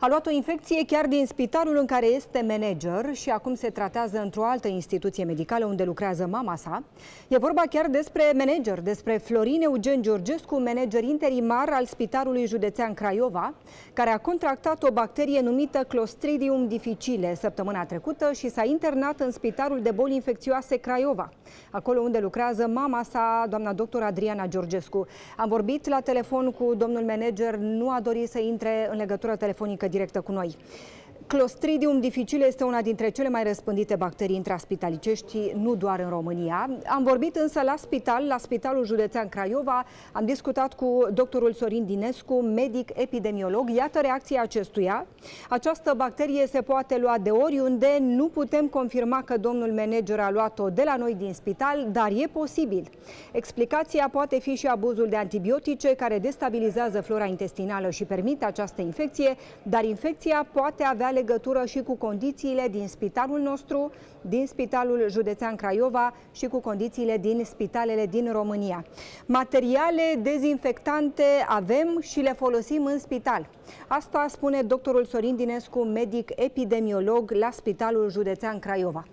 A luat o infecție chiar din spitalul în care este manager și acum se tratează într-o altă instituție medicală unde lucrează mama sa. E vorba chiar despre manager, despre Florin Eugen Georgescu, manager interimar al Spitalului Județean Craiova, care a contractat o bacterie numită Clostridium difficile săptămâna trecută și s-a internat în Spitalul de Boli Infecțioase Craiova, acolo unde lucrează mama sa, doamna doctor Adriana Georgescu. Am vorbit la telefon cu domnul manager, nu a dorit să intre în legătură telefonică directă cu noi. Clostridium difficile este una dintre cele mai răspândite bacterii intraspitalicești, nu doar în România. Am vorbit însă la spital, la Spitalul Județean Craiova, am discutat cu doctorul Sorin Dinescu, medic epidemiolog. Iată reacția acestuia. Această bacterie se poate lua de oriunde, nu putem confirma că domnul manager a luat-o de la noi din spital, dar e posibil. Explicația poate fi și abuzul de antibiotice care destabilizează flora intestinală și permite această infecție, dar infecția poate avea legătură și cu condițiile din spitalul nostru, din Spitalul Județean Craiova și cu condițiile din spitalele din România. Materiale dezinfectante avem și le folosim în spital. Asta spune doctorul Sorin Dinescu, medic epidemiolog la Spitalul Județean Craiova.